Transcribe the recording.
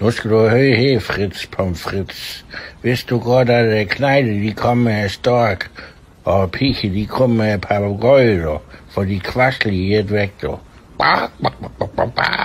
Nu skal du høre her, Fritz Pomfritz. Hvis du godt, at knejle de kommer af stork, og pige de kommer af papagøjer, for de kvasler i et væk. Bah, bah, bah, bah, bah.